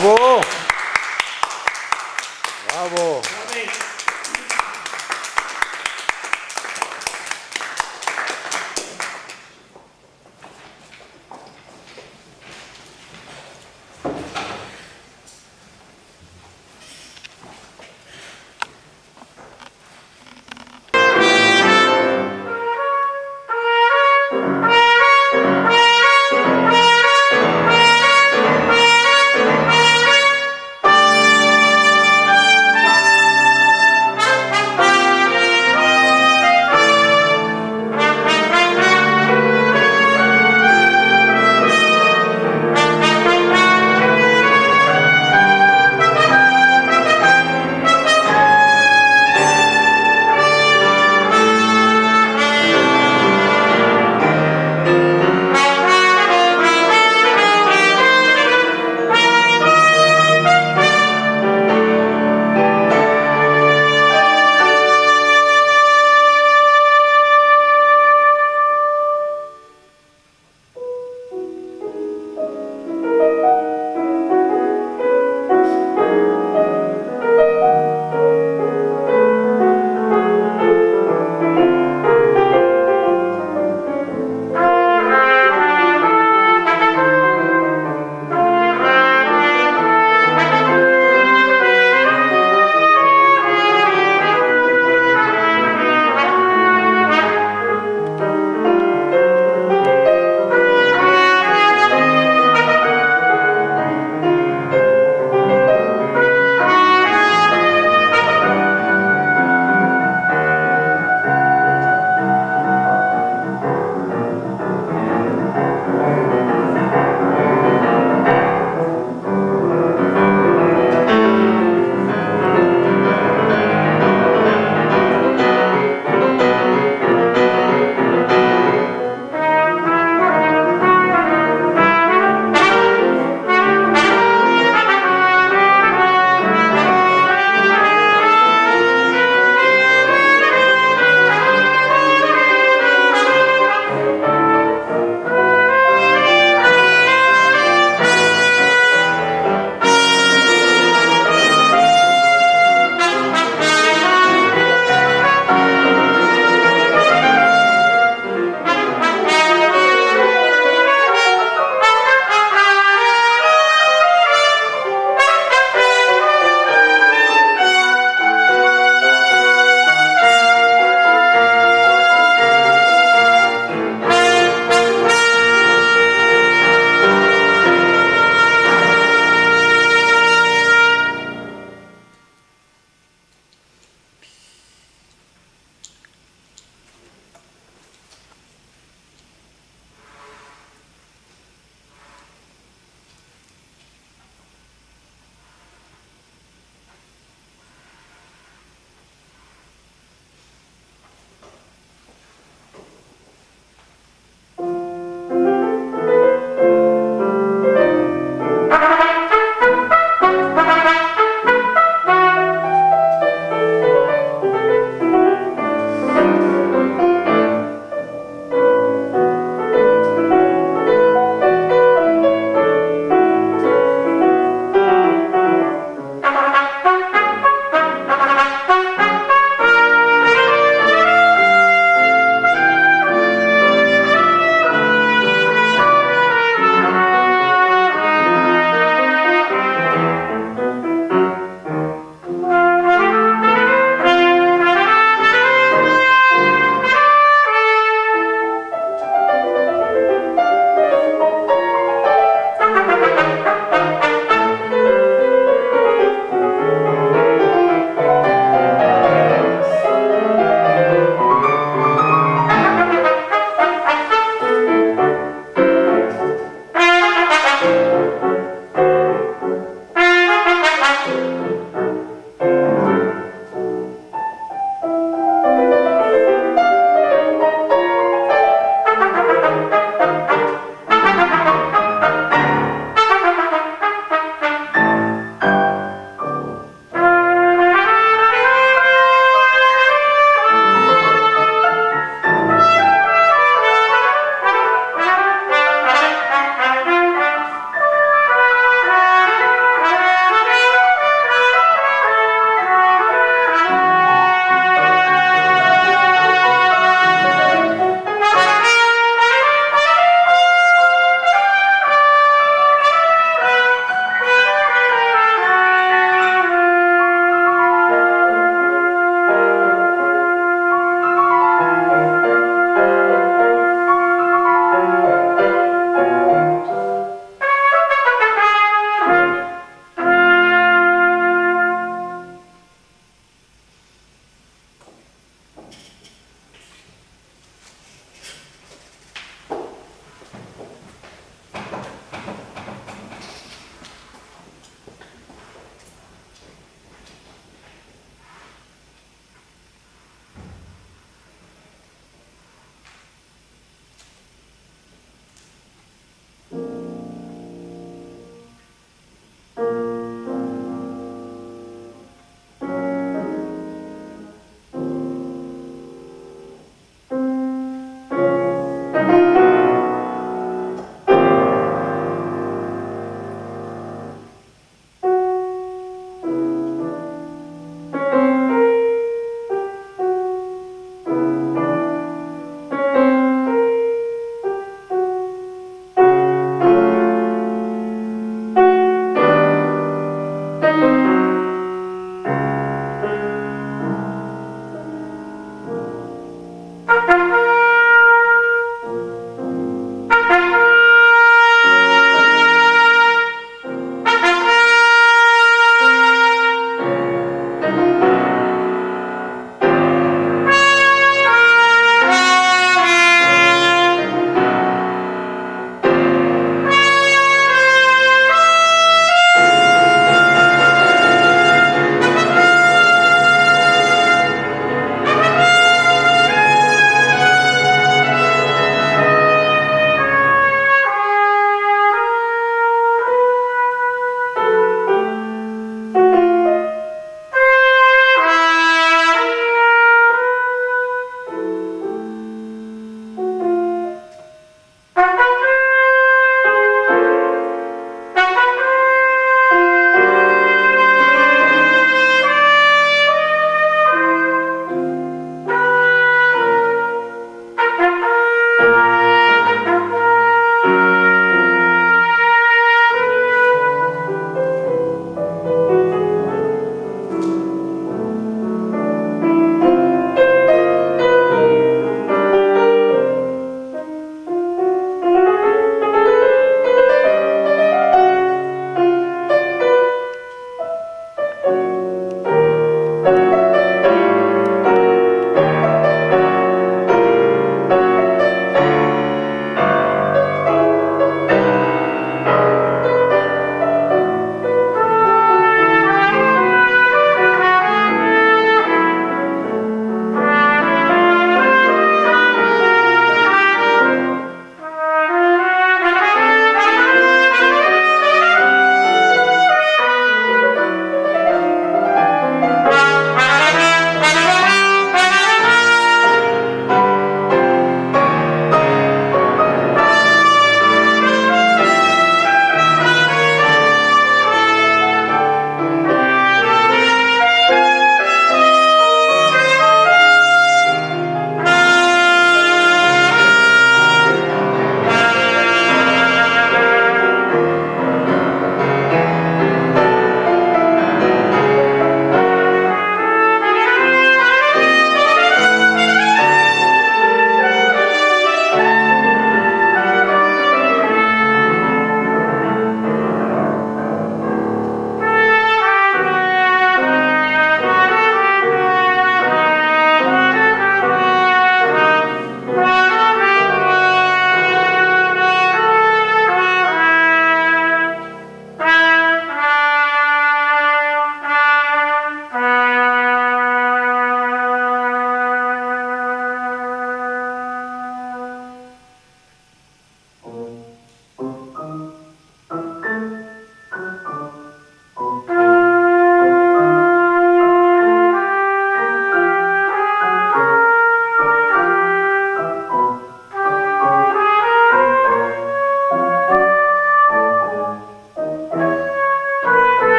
브라보.